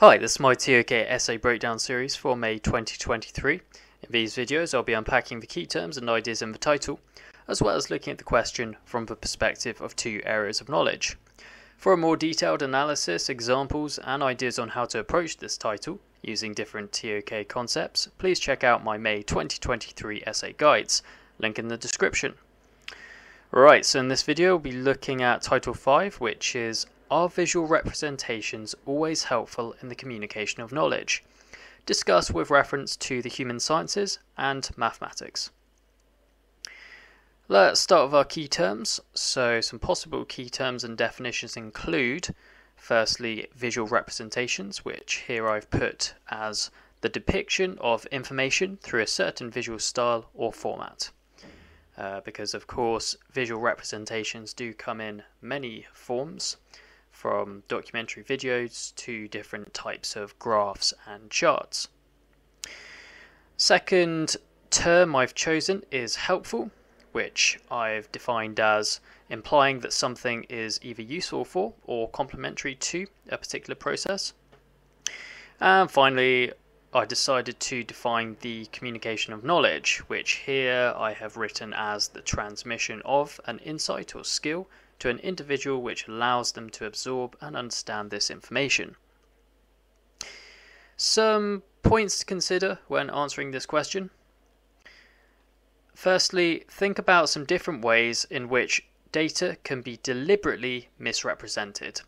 Hi, this is my TOK essay breakdown series for May 2023. In these videos, I'll be unpacking the key terms and ideas in the title, as well as looking at the question from the perspective of two areas of knowledge. For a more detailed analysis, examples, and ideas on how to approach this title using different TOK concepts, please check out my May 2023 essay guides, link in the description. Right, so in this video, we'll be looking at Title 5, which is are visual representations always helpful in the communication of knowledge? Discuss with reference to the human sciences and mathematics. Let's start with our key terms. So, some possible key terms and definitions include firstly, visual representations, which here I've put as the depiction of information through a certain visual style or format. Uh, because, of course, visual representations do come in many forms from documentary videos to different types of graphs and charts. Second term I've chosen is helpful, which I've defined as implying that something is either useful for or complementary to a particular process. And finally, I decided to define the communication of knowledge, which here I have written as the transmission of an insight or skill to an individual which allows them to absorb and understand this information. Some points to consider when answering this question. Firstly, think about some different ways in which data can be deliberately misrepresented.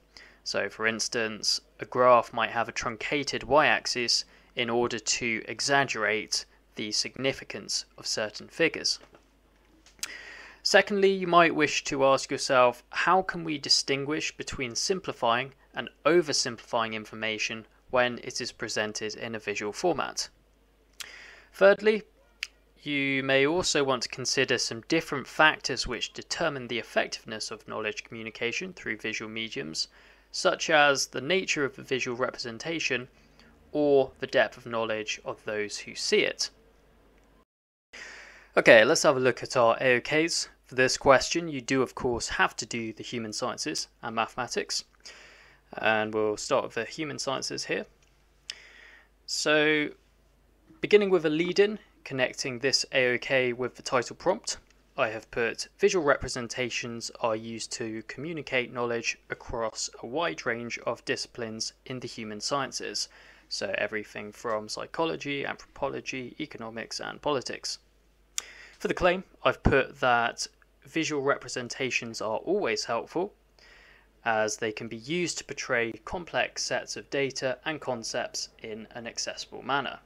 So, for instance, a graph might have a truncated y axis in order to exaggerate the significance of certain figures. Secondly, you might wish to ask yourself how can we distinguish between simplifying and oversimplifying information when it is presented in a visual format? Thirdly, you may also want to consider some different factors which determine the effectiveness of knowledge communication through visual mediums, such as the nature of the visual representation or the depth of knowledge of those who see it. Okay, let's have a look at our AOKs. For this question, you do, of course, have to do the human sciences and mathematics. And we'll start with the human sciences here. So, beginning with a lead in, connecting this AOK with the title prompt, I have put visual representations are used to communicate knowledge across a wide range of disciplines in the human sciences. So, everything from psychology, anthropology, economics, and politics. For the claim, I've put that visual representations are always helpful as they can be used to portray complex sets of data and concepts in an accessible manner.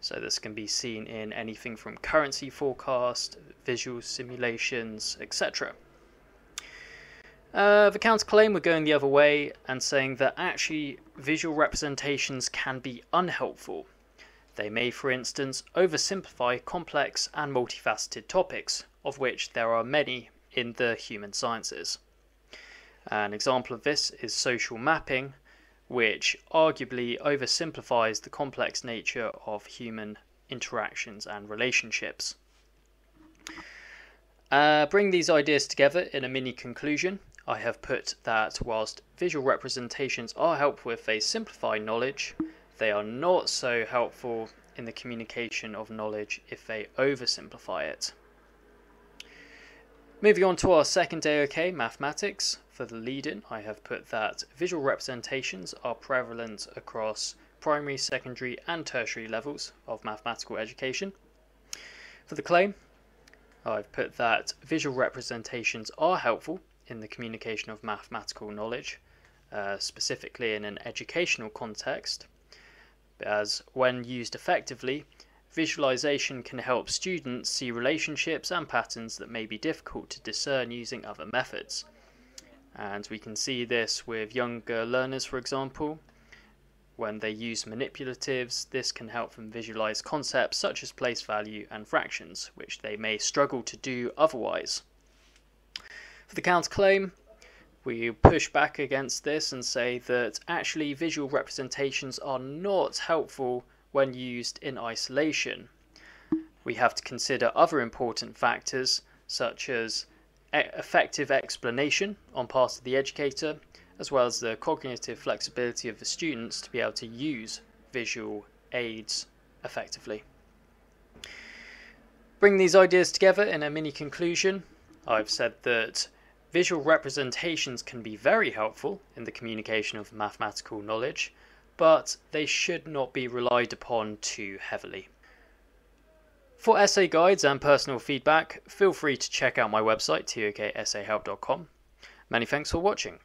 So this can be seen in anything from currency forecast, visual simulations, etc. Uh, the counterclaim we're going the other way and saying that actually visual representations can be unhelpful. They may, for instance, oversimplify complex and multifaceted topics, of which there are many in the human sciences. An example of this is social mapping, which arguably oversimplifies the complex nature of human interactions and relationships. Uh, bring these ideas together in a mini conclusion. I have put that whilst visual representations are helpful if they simplify knowledge, they are not so helpful in the communication of knowledge if they oversimplify it. Moving on to our second AOK, mathematics. For the lead-in, I have put that visual representations are prevalent across primary, secondary and tertiary levels of mathematical education. For the claim, I've put that visual representations are helpful in the communication of mathematical knowledge, uh, specifically in an educational context, as when used effectively, Visualization can help students see relationships and patterns that may be difficult to discern using other methods. And we can see this with younger learners, for example. When they use manipulatives, this can help them visualize concepts such as place value and fractions, which they may struggle to do otherwise. For the counterclaim, we push back against this and say that actually visual representations are not helpful when used in isolation. We have to consider other important factors such as effective explanation on part of the educator, as well as the cognitive flexibility of the students to be able to use visual aids effectively. Bring these ideas together in a mini conclusion. I've said that visual representations can be very helpful in the communication of mathematical knowledge, but they should not be relied upon too heavily. For essay guides and personal feedback, feel free to check out my website, tokessayhelp.com. Many thanks for watching.